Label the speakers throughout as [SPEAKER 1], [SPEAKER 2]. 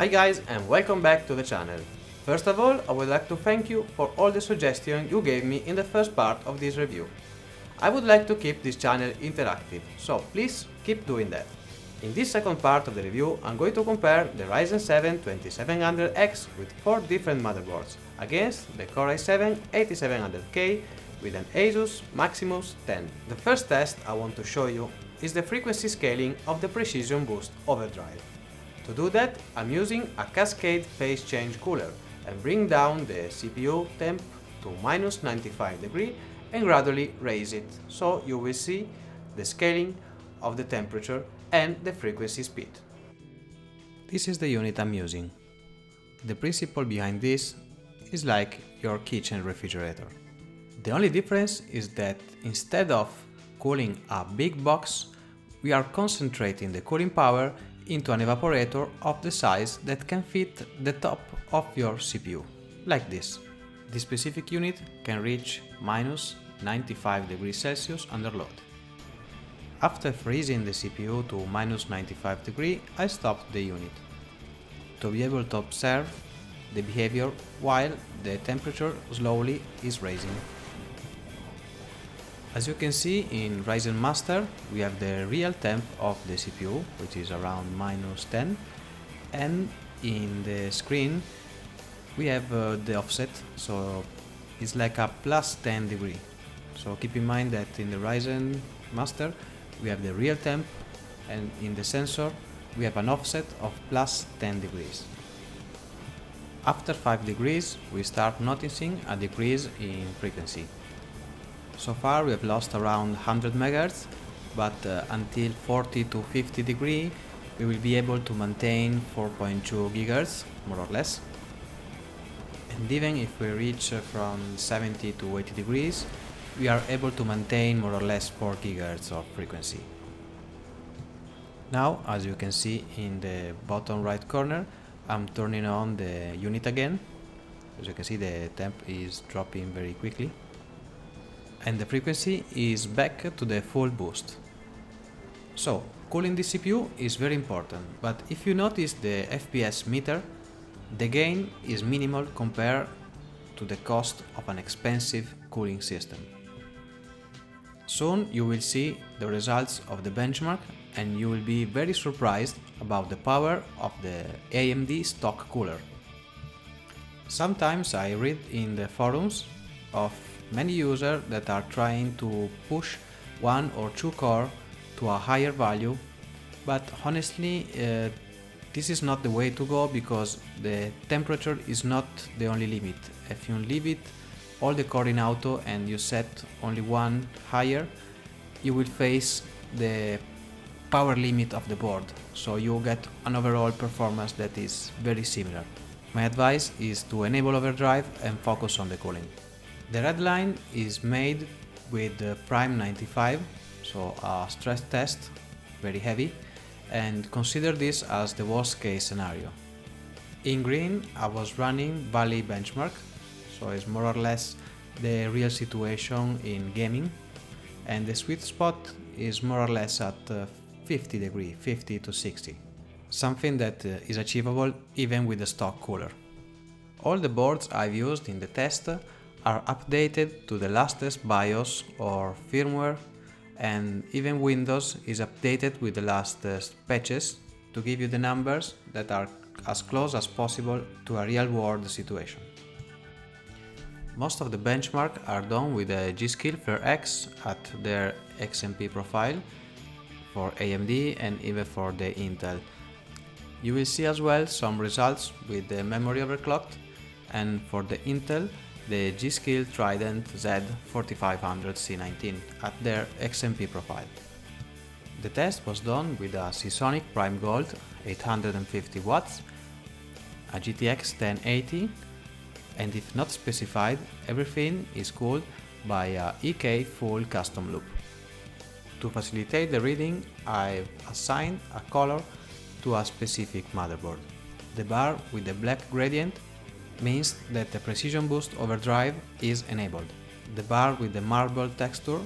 [SPEAKER 1] Hi guys and welcome back to the channel. First of all, I would like to thank you for all the suggestions you gave me in the first part of this review. I would like to keep this channel interactive, so please keep doing that. In this second part of the review, I'm going to compare the Ryzen 7 2700X with 4 different motherboards against the Core i7 8700K with an Asus Maximus 10. The first test I want to show you is the frequency scaling of the Precision Boost overdrive. To do that, I'm using a Cascade phase change cooler and bring down the CPU temp to minus 95 degree and gradually raise it, so you will see the scaling of the temperature and the frequency speed. This is the unit I'm using. The principle behind this is like your kitchen refrigerator. The only difference is that instead of cooling a big box, we are concentrating the cooling power into an evaporator of the size that can fit the top of your CPU, like this. This specific unit can reach minus 95 degrees Celsius under load. After freezing the CPU to minus 95 degree, I stopped the unit to be able to observe the behavior while the temperature slowly is rising. As you can see in Ryzen Master we have the real temp of the CPU which is around minus 10 and in the screen we have uh, the offset so it's like a plus 10 degree so keep in mind that in the Ryzen Master we have the real temp and in the sensor we have an offset of plus 10 degrees. After 5 degrees we start noticing a decrease in frequency. So far we have lost around 100 MHz but uh, until 40 to 50 degree we will be able to maintain 4.2 GHz more or less and even if we reach uh, from 70 to 80 degrees we are able to maintain more or less 4 GHz of frequency. Now, as you can see in the bottom right corner, I'm turning on the unit again. As you can see, the temp is dropping very quickly. And the frequency is back to the full boost. So, cooling the CPU is very important, but if you notice the FPS meter, the gain is minimal compared to the cost of an expensive cooling system. Soon you will see the results of the benchmark and you will be very surprised about the power of the AMD stock cooler. Sometimes I read in the forums of many users that are trying to push one or two core to a higher value, but honestly uh, this is not the way to go because the temperature is not the only limit. If you leave it all the core in auto and you set only one higher, you will face the power limit of the board, so you get an overall performance that is very similar. My advice is to enable overdrive and focus on the cooling. The red line is made with the Prime 95, so a stress test, very heavy, and consider this as the worst case scenario. In green I was running Valley Benchmark so it's more or less the real situation in gaming and the sweet spot is more or less at uh, 50 degree 50 to 60 something that uh, achievable even with the stock cooler all the boards I've used in the test are updated to the latest BIOS or firmware and even Windows is updated with the latest patches to give you the numbers that are as close as possible to a real world situation. Most of the benchmark are done with the G.Skill X at their XMP profile for AMD and even for the Intel. You will see as well some results with the memory overclocked and for the Intel the G.Skill Trident Z4500C19 at their XMP profile. The test was done with a Seasonic Prime Gold 850 watts, a GTX 1080 and if not specified, everything is cooled by a EK full custom loop. To facilitate the reading, I've assigned a color to a specific motherboard. The bar with the black gradient means that the Precision Boost overdrive is enabled. The bar with the marble texture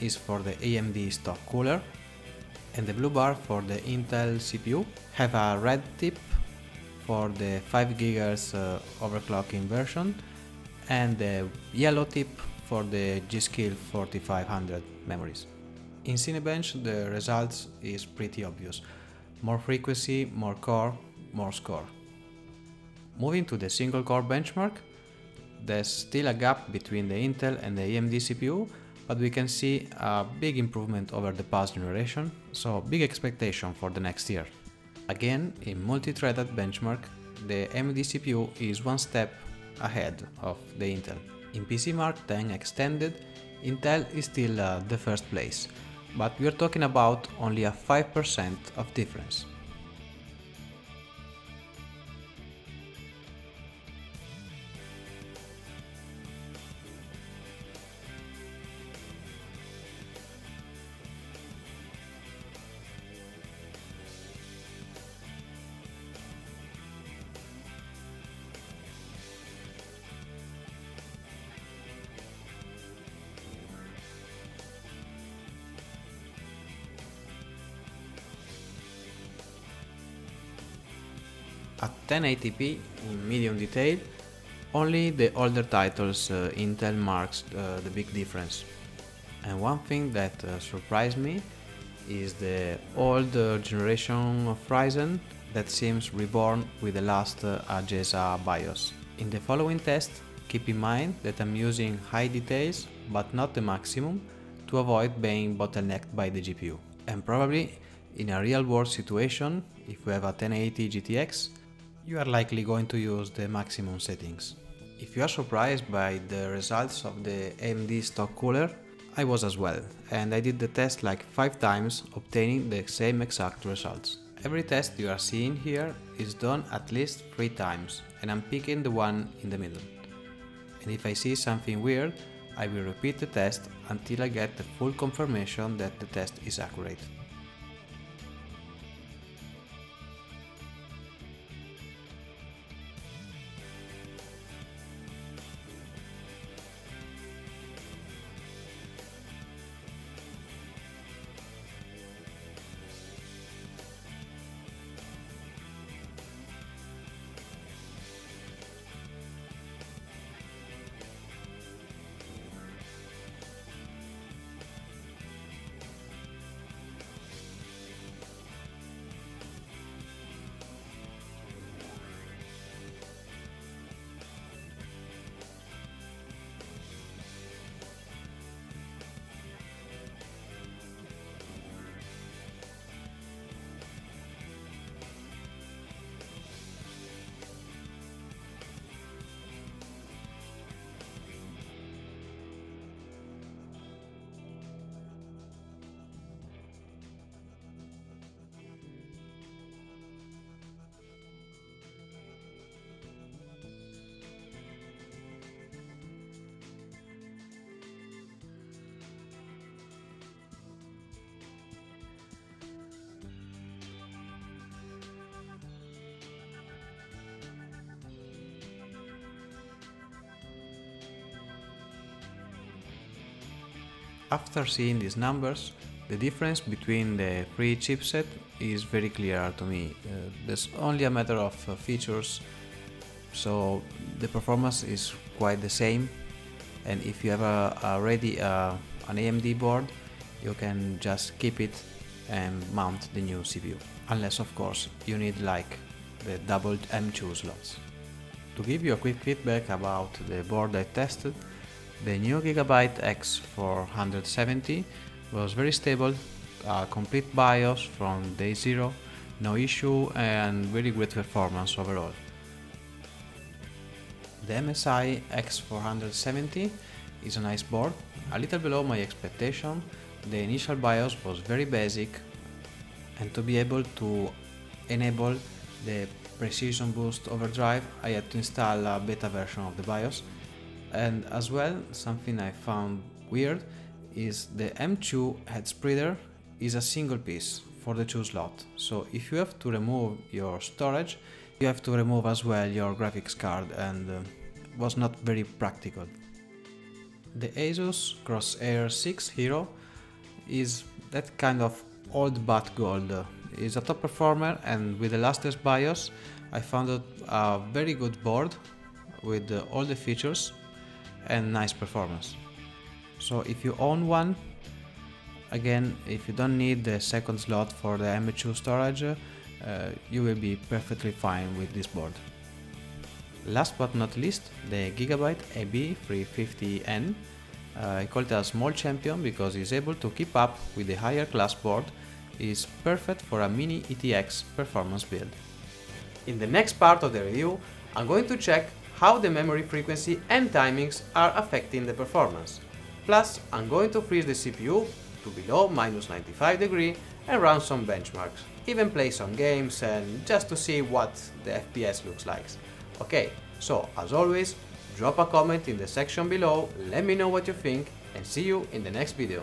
[SPEAKER 1] is for the AMD stock cooler and the blue bar for the Intel CPU have a red tip for the 5 GHz uh, overclocking version and the yellow tip for the G.Skill 4500 memories. In Cinebench the results is pretty obvious. More frequency, more core, more score. Moving to the single core benchmark, there's still a gap between the Intel and the AMD CPU, but we can see a big improvement over the past generation, so big expectation for the next year. Again, in multi-threaded benchmark, the AMD CPU is one step ahead of the Intel. In PCMark 10 Extended, Intel is still uh, the first place, but we are talking about only a 5% of difference. At 1080p in medium detail, only the older titles uh, Intel marks uh, the big difference. And one thing that uh, surprised me is the older generation of Ryzen that seems reborn with the last uh, AGESA BIOS. In the following test, keep in mind that I'm using high details but not the maximum to avoid being bottlenecked by the GPU. And probably in a real world situation, if we have a 1080 GTX, you are likely going to use the maximum settings. If you are surprised by the results of the AMD stock cooler, I was as well, and I did the test like 5 times obtaining the same exact results. Every test you are seeing here is done at least 3 times, and I'm picking the one in the middle. And if I see something weird, I will repeat the test until I get the full confirmation that the test is accurate. After seeing these numbers, the difference between the three chipset is very clear to me. Uh, there's only a matter of uh, features, so the performance is quite the same. And if you have a, already uh, an AMD board, you can just keep it and mount the new CPU. Unless, of course, you need like the doubled M2 slots. To give you a quick feedback about the board I tested, the new Gigabyte X470 was very stable, uh, complete BIOS from day zero, no issue and very great performance overall. The MSI X470 is a nice board, a little below my expectation, the initial BIOS was very basic and to be able to enable the Precision Boost Overdrive I had to install a beta version of the BIOS and as well something I found weird is the M2 heat spreader is a single piece for the 2 slot so if you have to remove your storage you have to remove as well your graphics card and uh, was not very practical. The Asus Crosshair 6 Hero is that kind of old but gold. is a top performer and with the Lusters BIOS I found a very good board with uh, all the features and nice performance. So if you own one, again if you don't need the second slot for the M2 storage, uh, you will be perfectly fine with this board. Last but not least, the Gigabyte AB350N. Uh, I call it a small champion because it's able to keep up with the higher class board. is perfect for a mini ITX performance build. In the next part of the review, I'm going to check how the memory frequency and timings are affecting the performance. Plus, I'm going to freeze the CPU to below minus 95 degree and run some benchmarks, even play some games and just to see what the FPS looks like. Okay, so as always, drop a comment in the section below, let me know what you think and see you in the next video.